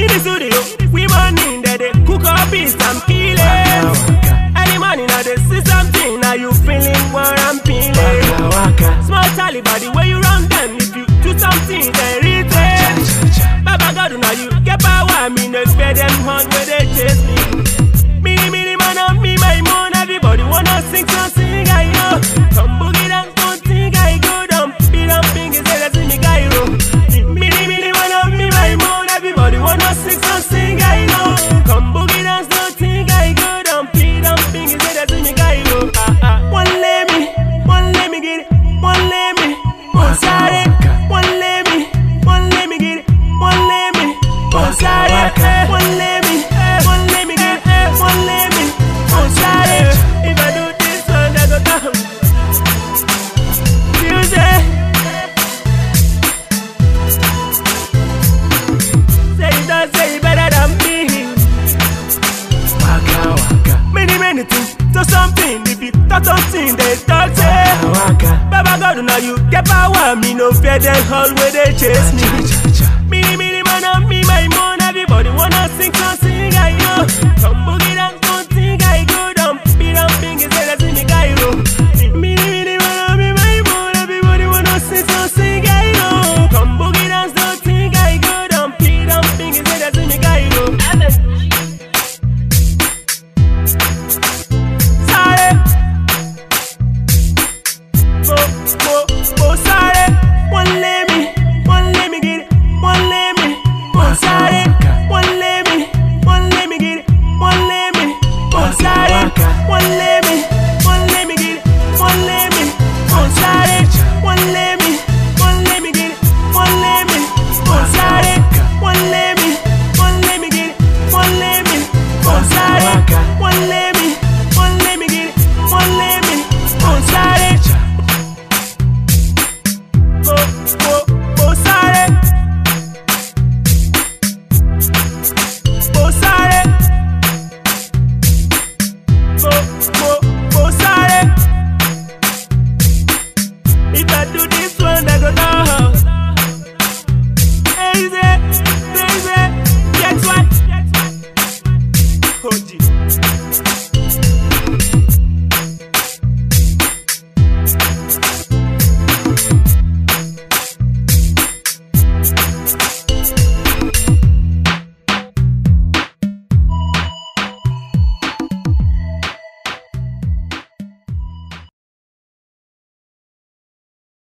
in the studio, we man in the day, cook up beast and peel it. Any man in the see something, now you feeling what I'm feeling. Small tally body, where you round them, if you do something, they return. Baba God, now you get power, I mean, they spare them hunt where they chase me. Gonzalez, Wonle Mi, Wonle Mi, Wonle Mi, Gonzalez. If I do this one, I go down. Music. Say you don't say you better than me. Waka waka. Many many things, do something if you talk something they talk say. Waka waka. Baba God, now you get power, me no fear them all where they chase me. Come on.